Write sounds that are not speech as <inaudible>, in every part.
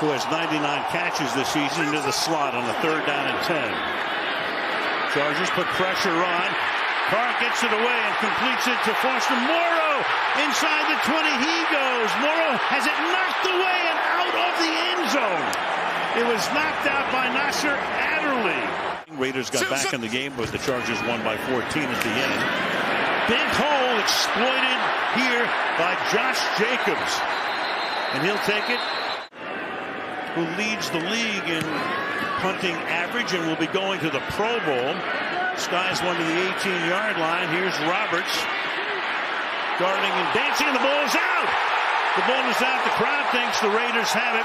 who has 99 catches this season, into the slot on the third down and 10. Chargers put pressure on. Carr gets it away and completes it to Foster Moreau. Inside the 20, he goes. Moreau has it knocked away and out of the end zone. It was knocked out by Nasir Adderley. Raiders got back in the game, but the Chargers won by 14 at the end. Big hole exploited here by Josh Jacobs. And he'll take it. Who leads the league in punting average and will be going to the Pro Bowl. Skies one to the 18-yard line. Here's Roberts. guarding and dancing, the ball is out. The ball is out. The crowd thinks the Raiders have it.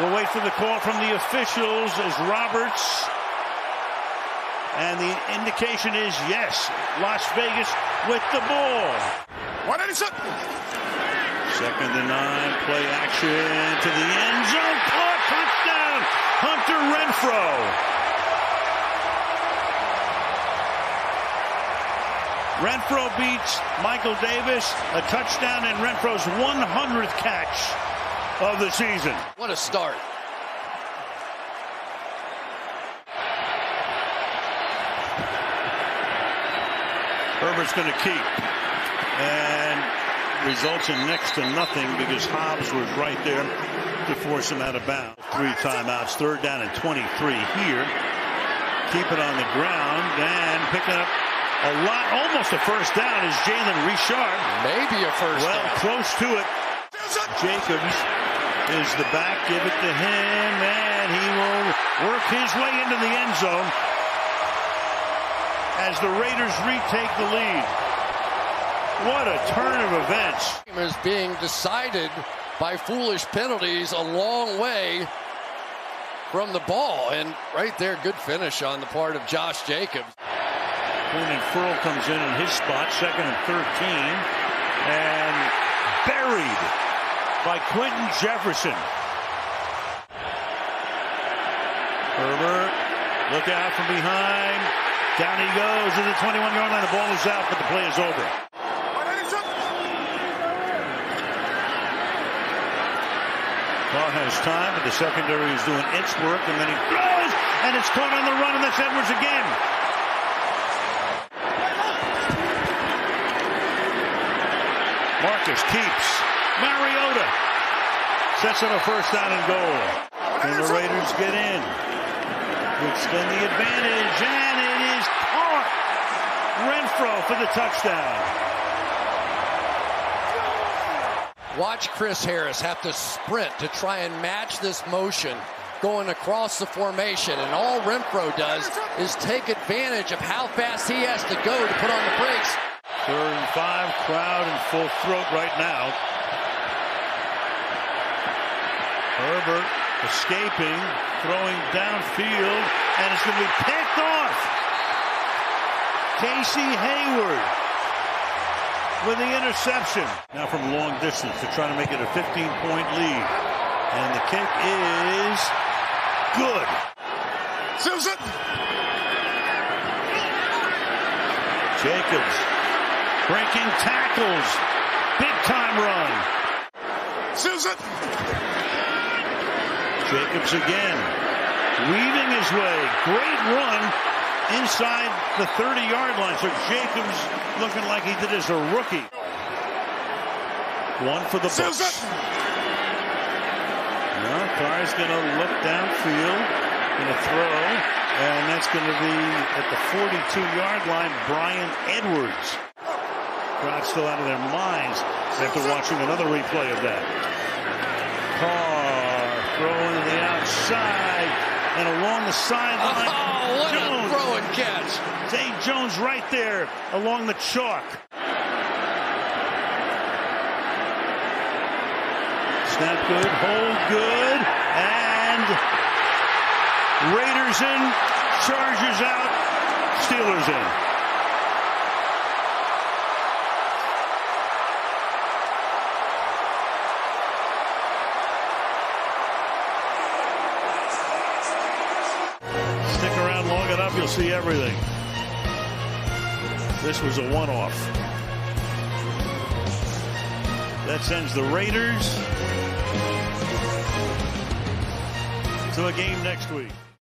We'll wait for the call from the officials as Roberts. And the indication is yes, Las Vegas with the ball. 187. Second and nine, play action to the end zone. Caught, touchdown, Hunter Renfrow. Renfrow beats Michael Davis, a touchdown and Renfrow's 100th catch of the season. What a start. Herbert's going to keep. Results in next to nothing because Hobbs was right there to force him out of bounds. Three timeouts, third down and 23 here. Keep it on the ground and picking up a lot, almost a first down is Jalen Richard. Maybe a first well, down. close to it. Jacobs is the back. Give it to him, and he will work his way into the end zone as the Raiders retake the lead. What a turn of events. Is being decided by foolish penalties a long way from the ball. And right there, good finish on the part of Josh Jacobs. Coonan Furl comes in in his spot, second and 13. And buried by Quinton Jefferson. Herbert, look out from behind. Down he goes to the 21-yard line. The ball is out, but the play is over. Has time, but the secondary is doing its work, and then he throws, and it's caught on the run, and that's Edwards again. Marcus keeps. Mariota sets on a first down and goal. Can the Raiders get in? Extend the advantage, and it is caught. Renfrow for the touchdown. Watch Chris Harris have to sprint to try and match this motion going across the formation. And all Renfrow does is take advantage of how fast he has to go to put on the brakes. Third and five, crowd in full throat right now. Herbert escaping, throwing downfield, and it's going to be picked off. Casey Hayward with the interception. Now from long distance to try to make it a 15-point lead. And the kick is good. Susan. Jacobs breaking tackles. Big time run. Susan. Jacobs again. Weaving his way. Great run inside the 30-yard line. So Jacobs looking like he did as a rookie. One for the Bucks. Now Carr's going to look downfield, going to throw, and that's going to be at the 42-yard line, Bryan Edwards. Crowd still out of their minds after watching another replay of that. Carr throwing to the outside and along the sideline. <laughs> Oh, what Jones. a throw and catch. Zay Jones right there along the chalk. Snap good, hold good, and Raiders in, Chargers out, Steelers in. you'll see everything. This was a one-off. That sends the Raiders to a game next week.